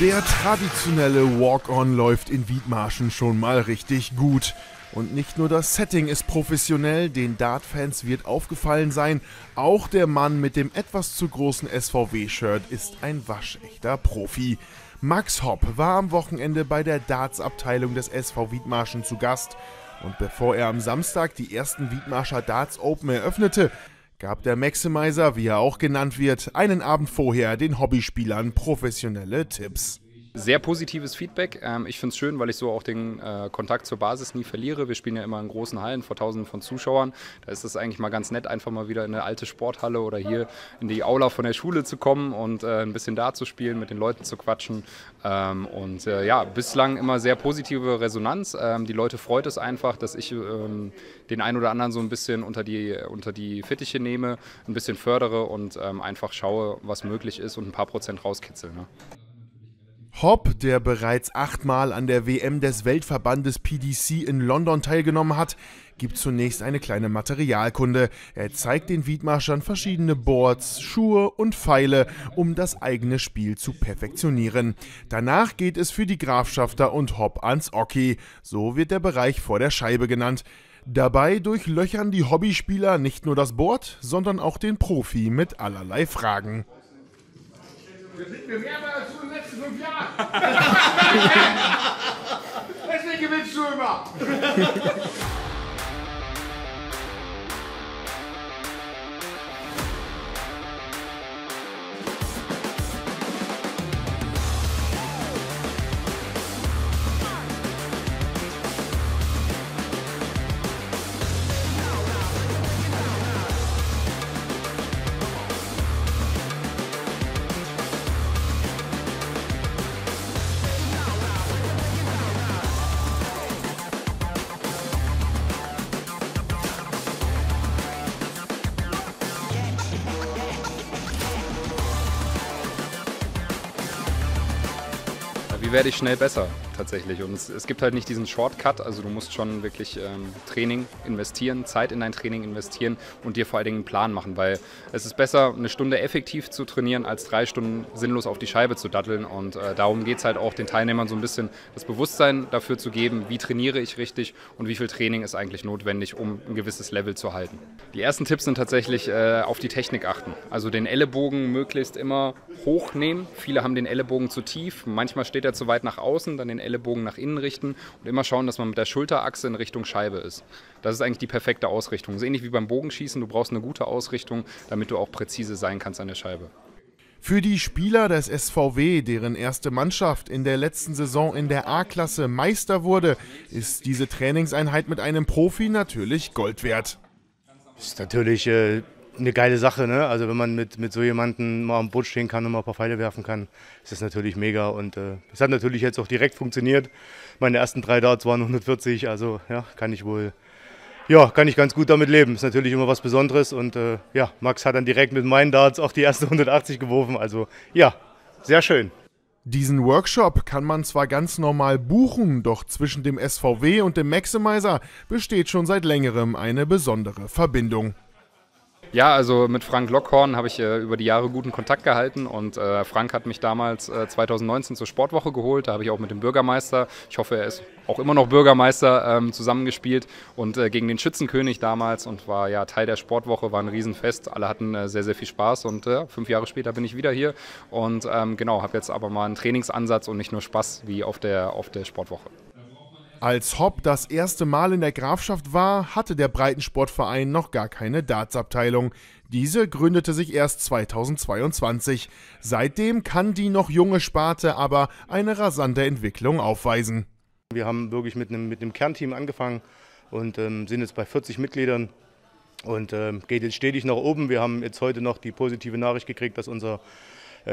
Der traditionelle Walk-On läuft in Wiedmarschen schon mal richtig gut. Und nicht nur das Setting ist professionell, den Dart-Fans wird aufgefallen sein, auch der Mann mit dem etwas zu großen SVW-Shirt ist ein waschechter Profi. Max Hopp war am Wochenende bei der Darts-Abteilung des SV Wiedmarschen zu Gast. Und bevor er am Samstag die ersten Wiedmarscher Darts Open eröffnete, gab der Maximizer, wie er auch genannt wird, einen Abend vorher den Hobbyspielern professionelle Tipps. Sehr positives Feedback. Ähm, ich finde es schön, weil ich so auch den äh, Kontakt zur Basis nie verliere. Wir spielen ja immer in großen Hallen vor tausenden von Zuschauern. Da ist es eigentlich mal ganz nett, einfach mal wieder in eine alte Sporthalle oder hier in die Aula von der Schule zu kommen und äh, ein bisschen da zu spielen, mit den Leuten zu quatschen. Ähm, und äh, ja, bislang immer sehr positive Resonanz. Ähm, die Leute freut es einfach, dass ich den einen oder anderen so ein bisschen unter die, unter die Fittiche nehme, ein bisschen fördere und einfach schaue, was möglich ist und ein paar Prozent rauskitzel. Ne? Hopp, der bereits achtmal an der WM des Weltverbandes PDC in London teilgenommen hat, gibt zunächst eine kleine Materialkunde. Er zeigt den Wiedmarschern verschiedene Boards, Schuhe und Pfeile, um das eigene Spiel zu perfektionieren. Danach geht es für die Grafschafter und Hopp ans Oki. So wird der Bereich vor der Scheibe genannt. Dabei durchlöchern die Hobbyspieler nicht nur das Board, sondern auch den Profi mit allerlei Fragen. Wir sind mir mehr als in den letzten fünf Jahren. Deswegen gewinnst du immer. Werde ich schnell besser tatsächlich. Und es, es, gibt halt nicht diesen Shortcut, also du musst schon wirklich ähm, Training investieren, Zeit in dein Training investieren und dir vor allen Dingen einen Plan machen, weil es ist besser, eine Stunde effektiv zu trainieren, als drei Stunden sinnlos auf die Scheibe zu datteln. Und äh, darum geht es halt auch den Teilnehmern so ein bisschen das Bewusstsein dafür zu geben, wie trainiere ich richtig und wie viel Training ist eigentlich notwendig, um ein gewisses Level zu halten. Die ersten Tipps sind tatsächlich äh, auf die Technik achten. Also den Ellenbogen möglichst immer hochnehmen. Viele haben den Ellenbogen zu tief, manchmal steht er zu weit nach außen, dann den Ellenbogen nach innen richten und immer schauen, dass man mit der Schulterachse in Richtung Scheibe ist. Das ist eigentlich die perfekte Ausrichtung. So ähnlich wie beim Bogenschießen, du brauchst eine gute Ausrichtung, damit du auch präzise sein kannst an der Scheibe. Für die Spieler des SVW, deren erste Mannschaft in der letzten Saison in der A-Klasse Meister wurde, ist diese Trainingseinheit mit einem Profi natürlich Gold wert. Ist natürlich äh, eine geile Sache. Ne? Also wenn man mit, mit so jemandem mal am Boot stehen kann und mal ein paar Pfeile werfen kann, ist das natürlich mega. Und äh, es hat natürlich jetzt auch direkt funktioniert. Meine ersten drei Darts waren 140, also ja, kann ich wohl, ja, kann ich ganz gut damit leben. Ist natürlich immer was Besonderes. Und äh, ja, Max hat dann direkt mit meinen Darts auch die erste 180 geworfen. Also ja, sehr schön. Diesen Workshop kann man zwar ganz normal buchen, doch zwischen dem SVW und dem Maximizer besteht schon seit längerem eine besondere Verbindung. Ja, also mit Frank Lockhorn habe ich äh, über die Jahre guten Kontakt gehalten und äh, Frank hat mich damals äh, 2019 zur Sportwoche geholt. Da habe ich auch mit dem Bürgermeister, ich hoffe, er ist auch immer noch Bürgermeister, ähm, zusammengespielt und äh, gegen den Schützenkönig damals und war ja Teil der Sportwoche, war ein Riesenfest. Alle hatten äh, sehr, sehr viel Spaß und äh, fünf Jahre später bin ich wieder hier und ähm, genau, habe jetzt aber mal einen Trainingsansatz und nicht nur Spaß wie auf der, auf der Sportwoche. Als Hopp das erste Mal in der Grafschaft war, hatte der Breitensportverein noch gar keine Dartsabteilung. Diese gründete sich erst 2022. Seitdem kann die noch junge Sparte aber eine rasante Entwicklung aufweisen. Wir haben wirklich mit einem, mit einem Kernteam angefangen und ähm, sind jetzt bei 40 Mitgliedern und ähm, geht jetzt stetig nach oben. Wir haben jetzt heute noch die positive Nachricht gekriegt, dass unser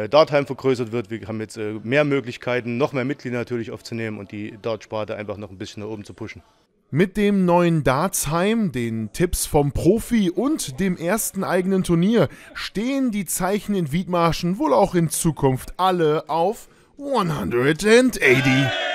Dartheim vergrößert wird. Wir haben jetzt äh, mehr Möglichkeiten, noch mehr Mitglieder natürlich aufzunehmen und die Dartsparte einfach noch ein bisschen nach oben zu pushen. Mit dem neuen Dartsheim, den Tipps vom Profi und dem ersten eigenen Turnier stehen die Zeichen in Wiedmarschen wohl auch in Zukunft alle auf 180.